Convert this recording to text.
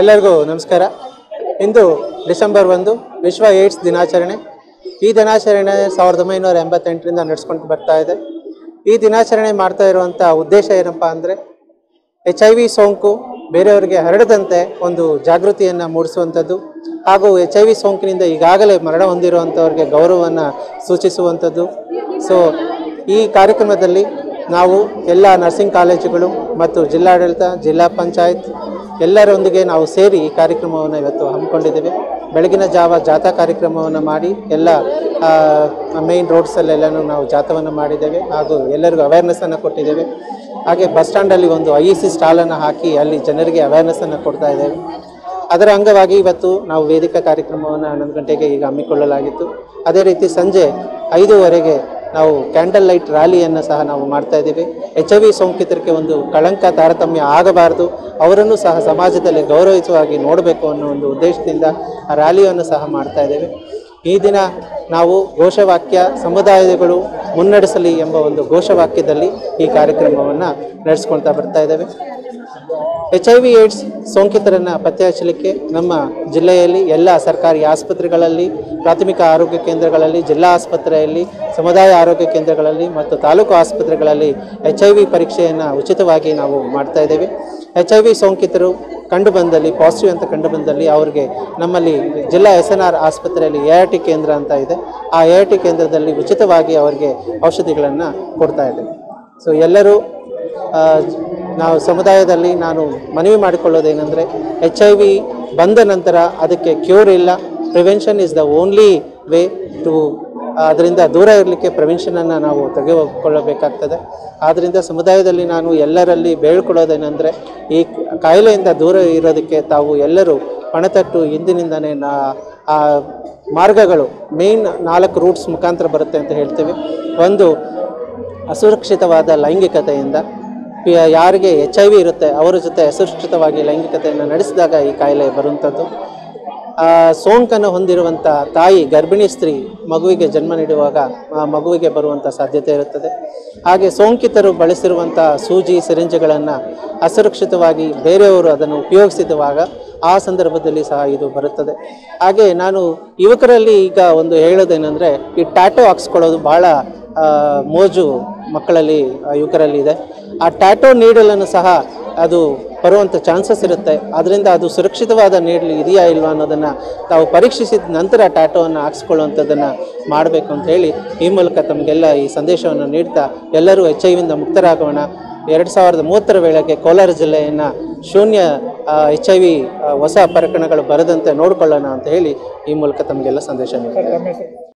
ಎಲ್ಲರಿಗೂ ನಮಸ್ಕಾರ. ಇಂದು ಡಿಸೆಂಬರ್ ಒಂದು, ವಿಶ್ವ ಏಡ್ಸ್ ದಿನಾಚರಣೆ. ಈ ದಿನಾಚರಣೆ ಸಾವಿರದ ಒಂಬೈನೂರ ಎಂಬತ್ತೆಂಟರಿಂದ ನಡೆಸ್ಕೊಂಡು ಬರ್ತಾ ಇದೆ. ಈ ದಿನಾಚರಣೆ ಮಾಡ್ತಾ ಇರುವಂಥ ಉದ್ದೇಶ ಏನಪ್ಪ ಅಂದರೆ ಎಚ್ ಐ ವಿ ಸೋಂಕು ಬೇರೆಯವರಿಗೆ ಹರಡದಂತೆ ಒಂದು ಜಾಗೃತಿಯನ್ನು ಮೂಡಿಸುವಂಥದ್ದು ಹಾಗೂ ಎಚ್ ಐ ವಿ ಸೋಂಕಿನಿಂದ ಈಗಾಗಲೇ ಮರಣ ಹೊಂದಿರುವಂಥವ್ರಿಗೆ ಗೌರವವನ್ನು ಸೂಚಿಸುವಂಥದ್ದು. ಸೊ ಈ ಕಾರ್ಯಕ್ರಮದಲ್ಲಿ ನಾವು ಎಲ್ಲ ನರ್ಸಿಂಗ್ ಕಾಲೇಜುಗಳು ಮತ್ತು ಜಿಲ್ಲಾಡಳಿತ, ಜಿಲ್ಲಾ ಪಂಚಾಯತ್ ಎಲ್ಲರೊಂದಿಗೆ ನಾವು ಸೇರಿ ಈ ಕಾರ್ಯಕ್ರಮವನ್ನು ಇವತ್ತು ಹಮ್ಮಿಕೊಂಡಿದ್ದೇವೆ. ಬೆಳಗಿನ ಜಾವ ಜಾಥಾ ಕಾರ್ಯಕ್ರಮವನ್ನು ಮಾಡಿ ಎಲ್ಲ ಮೇಯ್ನ್ ರೋಡ್ಸಲ್ಲೆಲ್ಲನೂ ನಾವು ಜಾಥವನ್ನು ಮಾಡಿದ್ದೇವೆ ಹಾಗೂ ಎಲ್ಲರಿಗೂ ಅವೇರ್ನೆಸ್ಸನ್ನು ಕೊಟ್ಟಿದ್ದೇವೆ. ಹಾಗೆ ಬಸ್ ಸ್ಟ್ಯಾಂಡಲ್ಲಿ ಒಂದು ಐ ಸಿ ಸ್ಟಾಲನ್ನು ಹಾಕಿ ಅಲ್ಲಿ ಜನರಿಗೆ ಅವೇರ್ನೆಸ್ಸನ್ನು ಕೊಡ್ತಾ ಇದ್ದೇವೆ. ಅದರ ಅಂಗವಾಗಿ ಇವತ್ತು ನಾವು ವೇದಿಕಾ ಕಾರ್ಯಕ್ರಮವನ್ನು ಹನ್ನೊಂದು ಗಂಟೆಗೆ ಈಗ ಹಮ್ಮಿಕೊಳ್ಳಲಾಗಿತ್ತು. ಅದೇ ರೀತಿ ಸಂಜೆ ಐದೂವರೆಗೆ ನಾವು ಕ್ಯಾಂಡಲ್ ಲೈಟ್ ರ್ಯಾಲಿಯನ್ನು ಸಹ ನಾವು ಮಾಡ್ತಾ ಇದ್ದೀವಿ. ಎಚ್ ಐ ವಿ ಸೋಂಕಿತರಿಗೆ ಒಂದು ಕಳಂಕ ತಾರತಮ್ಯ ಆಗಬಾರದು. ಅವರನ್ನು ಸಹ ಸಮಾಜದಲ್ಲಿ ಗೌರವಿಸುವಾಗಿ ನೋಡಬೇಕು ಅನ್ನೋ ಒಂದು ಉದ್ದೇಶದಿಂದ ಆ ರ್ಯಾಲಿಯನ್ನು ಸಹ ಮಾಡ್ತಾ ಇದ್ದೇವೆ. ಈ ದಿನ ನಾವು ಘೋಷವಾಕ್ಯ ಸಮುದಾಯಗಳು ಮುನ್ನಡೆಸಲಿ ಎಂಬ ಒಂದು ಘೋಷವಾಕ್ಯದಲ್ಲಿ ಈ ಕಾರ್ಯಕ್ರಮವನ್ನು ನಡೆಸ್ಕೊಳ್ತಾ ಬರ್ತಾ ಇದ್ದೇವೆ. ಎಚ್ ಐ ವಿ ಏಡ್ಸ್ ಸೋಂಕಿತರನ್ನು ಪತ್ತೆ ಹಚ್ಚಲಿಕ್ಕೆ ನಮ್ಮ ಜಿಲ್ಲೆಯಲ್ಲಿ ಎಲ್ಲ ಸರ್ಕಾರಿ ಆಸ್ಪತ್ರೆಗಳಲ್ಲಿ, ಪ್ರಾಥಮಿಕ ಆರೋಗ್ಯ ಕೇಂದ್ರಗಳಲ್ಲಿ, ಜಿಲ್ಲಾ ಆಸ್ಪತ್ರೆಯಲ್ಲಿ, ಸಮುದಾಯ ಆರೋಗ್ಯ ಕೇಂದ್ರಗಳಲ್ಲಿ ಮತ್ತು ತಾಲೂಕು ಆಸ್ಪತ್ರೆಗಳಲ್ಲಿ ಎಚ್ ಐ ವಿ ಪರೀಕ್ಷೆಯನ್ನು ಉಚಿತವಾಗಿ ನಾವು ಮಾಡ್ತಾ ಇದ್ದೇವೆ. ಎಚ್ ಐ ವಿ ಸೋಂಕಿತರು ಕಂಡು ಬಂದಲ್ಲಿ ಪಾಸಿಟಿವ್ ಅಂತ ಕಂಡು ಬಂದಲ್ಲಿ ಅವ್ರಿಗೆ ನಮ್ಮಲ್ಲಿ ಜಿಲ್ಲಾ ಎಸ್ ಎನ್ ಆರ್ ಆಸ್ಪತ್ರೆಯಲ್ಲಿ ಎ ಆರ್ ಟಿ ಕೇಂದ್ರ ಅಂತ ಇದೆ. ಆ ಎ ಆರ್ ಟಿ ಕೇಂದ್ರದಲ್ಲಿ ಉಚಿತವಾಗಿ ಅವರಿಗೆ ಔಷಧಿಗಳನ್ನು ಕೊಡ್ತಾ ಇದ್ದೇವೆ. ಸೊ ಎಲ್ಲರೂ ನಾವು ಸಮುದಾಯದಲ್ಲಿ ನಾನು ಮನವಿ ಮಾಡಿಕೊಳ್ಳೋದೇನೆಂದರೆ ಎಚ್ ಐ ವಿ ಬಂದ ನಂತರ ಅದಕ್ಕೆ ಕ್ಯೂರ್ ಇಲ್ಲ. Prevention is the only way to ಅದರಿಂದ ದೂರ ಇರಲಿಕ್ಕೆ ಪ್ರಿವೆನ್ಷನನ್ನು ನಾವು ತೆಗೆದುಕೊಳ್ಳಬೇಕಾಗ್ತದೆ. ಆದ್ದರಿಂದ ಸಮುದಾಯದಲ್ಲಿ ನಾನು ಎಲ್ಲರಲ್ಲಿ ಬೇಳ್ಕೊಳ್ಳೋದೇನೆಂದರೆ ಈ ಕಾಯಿಲೆಯಿಂದ ದೂರ ಇರೋದಕ್ಕೆ ತಾವು ಎಲ್ಲರೂ ಪಣತಟ್ಟು ಇಂದಿನಿಂದನೇ ನಾ, ಆ ಮಾರ್ಗಗಳು ಮೇನ್ ನಾಲ್ಕು ರೂಟ್ಸ್ ಮುಖಾಂತರ ಬರುತ್ತೆ ಅಂತ ಹೇಳ್ತೀವಿ. ಒಂದು ಅಸುರಕ್ಷಿತವಾದ ಲೈಂಗಿಕತೆಯಿಂದ ಯಾರಿಗೆ ಎಚ್ ಐ ವಿ ಇರುತ್ತೆ, ಅವರ ಜೊತೆ ಅಸುರಕ್ಷಿತವಾಗಿ ಲೈಂಗಿಕತೆಯನ್ನು ನಡೆಸಿದಾಗ ಈ ಕಾಯಿಲೆ ಬರುವಂಥದ್ದು. ಸೋಂಕನ್ನು ಹೊಂದಿರುವಂಥ ತಾಯಿ, ಗರ್ಭಿಣಿ ಸ್ತ್ರೀ ಮಗುವಿಗೆ ಜನ್ಮ ನೀಡುವಾಗ ಆ ಮಗುವಿಗೆ ಬರುವಂಥ ಸಾಧ್ಯತೆ ಇರುತ್ತದೆ. ಹಾಗೆ ಸೋಂಕಿತರು ಬಳಸಿರುವಂಥ ಸೂಜಿ ಸಿರಿಂಜ್ಗಳನ್ನು ಅಸುರಕ್ಷಿತವಾಗಿ ಬೇರೆಯವರು ಅದನ್ನು ಉಪಯೋಗಿಸಿದವಾಗ ಆ ಸಂದರ್ಭದಲ್ಲಿ ಸಹ ಇದು ಬರುತ್ತದೆ. ಹಾಗೆ ನಾನು ಯುವಕರಲ್ಲಿ ಈಗ ಒಂದು ಹೇಳೋದೇನೆಂದರೆ, ಈ ಟ್ಯಾಟೋ ಹಾಕ್ಸ್ಕೊಳ್ಳೋದು ಭಾಳ ಮೋಜು ಮಕ್ಕಳಲ್ಲಿ ಯುವಕರಲ್ಲಿ ಇದೆ. ಆ ಟ್ಯಾಟೋ ನೀಡಲನ್ನು ಸಹ ಅದು ಬರುವಂಥ ಚಾನ್ಸಸ್ ಇರುತ್ತೆ. ಅದರಿಂದ ಅದು ಸುರಕ್ಷಿತವಾದ ನೀಡಲು ಇದೆಯಾ ಇಲ್ವಾ ಅನ್ನೋದನ್ನು ತಾವು ಪರೀಕ್ಷಿಸಿದ ನಂತರ ಟ್ಯಾಟೋವನ್ನು ಹಾಕ್ಸ್ಕೊಳ್ಳುವಂಥದ್ದನ್ನು ಮಾಡಬೇಕು ಅಂತ ಹೇಳಿ ಈ ಮೂಲಕ ತಮಗೆಲ್ಲ ಈ ಸಂದೇಶವನ್ನು ನೀಡ್ತಾ ಎಲ್ಲರೂ ಎಚ್ ಐ ವಿಯಿಂದ ಮುಕ್ತರಾಗೋಣ. ಎರಡು ಸಾವಿರದ ಮೂವತ್ತರ ವೇಳೆಗೆ ಕೋಲಾರ ಜಿಲ್ಲೆಯನ್ನು ಶೂನ್ಯ ಎಚ್ ಐ ವಿ ಹೊಸ ಪ್ರಕರಣಗಳು ಬರದಂತೆ ನೋಡಿಕೊಳ್ಳೋಣ ಅಂತ ಹೇಳಿ ಈ ಮೂಲಕ ತಮಗೆಲ್ಲ ಸಂದೇಶ ನೀಡ್ತಾರೆ